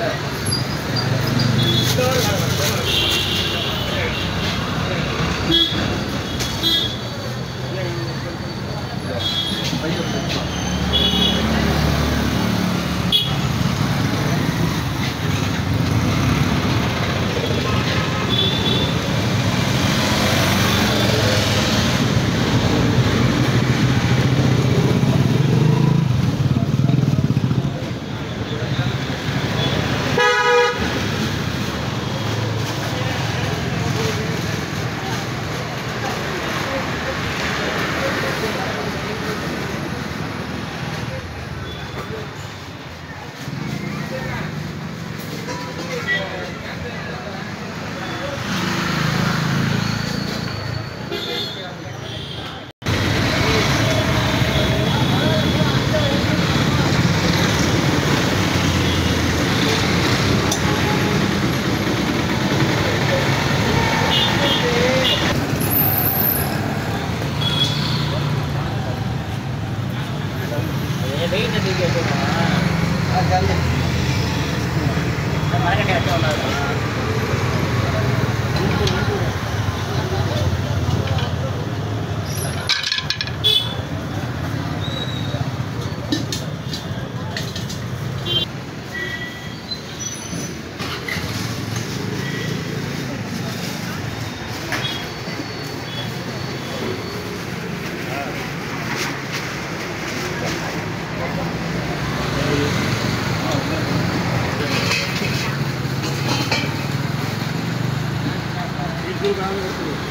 Yeah. Wait தூக்கி வச்சுருக்கோம் மரக்கட்டை வச்சு ஒன்றாது Gracias.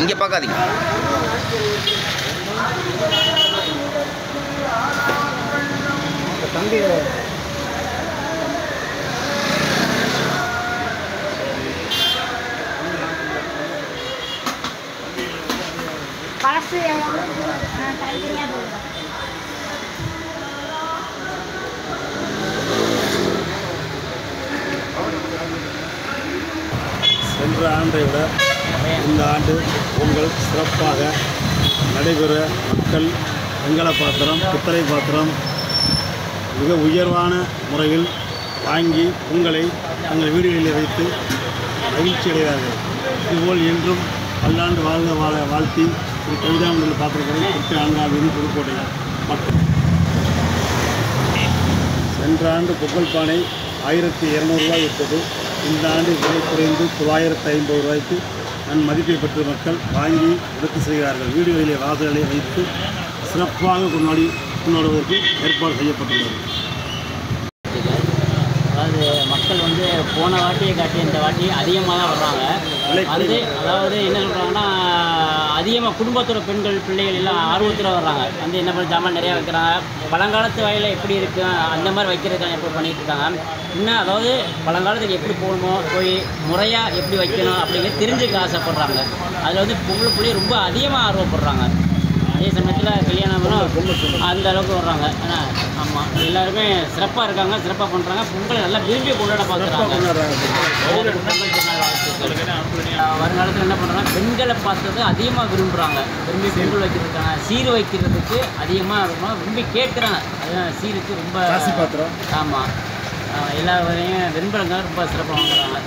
இங்கே பார்க்காதீங்க. தம்பி பழசு ஆண்டை விட இந்த ஆண்டு பொங்கல் சிறப்பாக நடைபெற மக்கள் வெங்கல பாத்திரம் பித்தளை பாத்திரம் மிக உயர்வான முறையில் வாங்கி பொங்கலை தங்கள் வீடுகளில் வைத்து மகிழ்ச்சி அடைகிறார்கள் இதுபோல் என்றும் பல்லாண்டு வாழ்ந்த வாழ வாழ்த்தி திரு கவிதாமண்டல பாத்திரக்கடை திருச்சி நான்காவது புதுக்கோட்டையில் மக்கள் சென்ற ஆண்டு பொங்கல் பானை ஆயிரத்தி இரநூறுவா இருப்பது இந்த ஆண்டு விலை குறைந்து தொள்ளாயிரத்து ஐம்பது ரூபாய்க்கு நன் மதிப்பை பெற்ற மக்கள் வாங்கி எடுத்து செய்கிறார்கள். வீடுகளிலே வாசல்களை வைத்து சிறப்பாக கொண்டாடி கொண்டாடுவதற்கு ஏற்பாடு செய்யப்பட்டுள்ளது. அதாவது மக்கள் வந்து போன வாட்டியை காட்டி இந்த வாட்டி அதிகமாக தான் வர்றாங்க வந்து அதாவது என்ன சொல்கிறாங்கன்னா அதிகமாக குடும்பத்தோட பெண்கள் பிள்ளைகள் எல்லாம் ஆர்வத்தில் வர்றாங்க. வந்து என்ன பண்ண ஜாமான் நிறையா வைக்கிறாங்க. பழங்காலத்து வயலில் எப்படி இருக்கு அந்த மாதிரி வைக்கிறதுக்கான எப்படி பண்ணிட்டு இருக்காங்க. இன்னும் அதாவது பழங்காலத்துக்கு எப்படி போகணுமோ போய் முறையாக எப்படி வைக்கணும் அப்படிங்கிறது தெரிஞ்சுக்க ஆசைப்படுறாங்க. அதில் வந்து பொம்பளை பிள்ளைய ரொம்ப அதிகமாக ஆர்வப்படுறாங்க. அதே சமயத்தில் கல்யாணம் அந்த அளவுக்கு வர்றாங்க. ஏன்னா ஆமாம் எல்லாருமே சிறப்பாக இருக்காங்க சிறப்பாக பண்ணுறாங்க பொங்கலை நல்லா விரும்பி கொண்டாட பார்க்குறாங்க. வருங்காலத்தில் என்ன பண்ணுறாங்க பெண்களை பார்த்தது அதிகமாக விரும்புகிறாங்க விரும்பி பொங்கல் வைக்கிறதுக்கான சீர் வைக்கிறதுக்கு அதிகமாக ரொம்ப விரும்பி கேட்குறாங்க. அதுதான் சீருக்கு ரொம்ப ஆமாம் எல்லா வரையும் வெண்பலங்க ரொம்ப சிறப்பாக வாங்குறாங்க.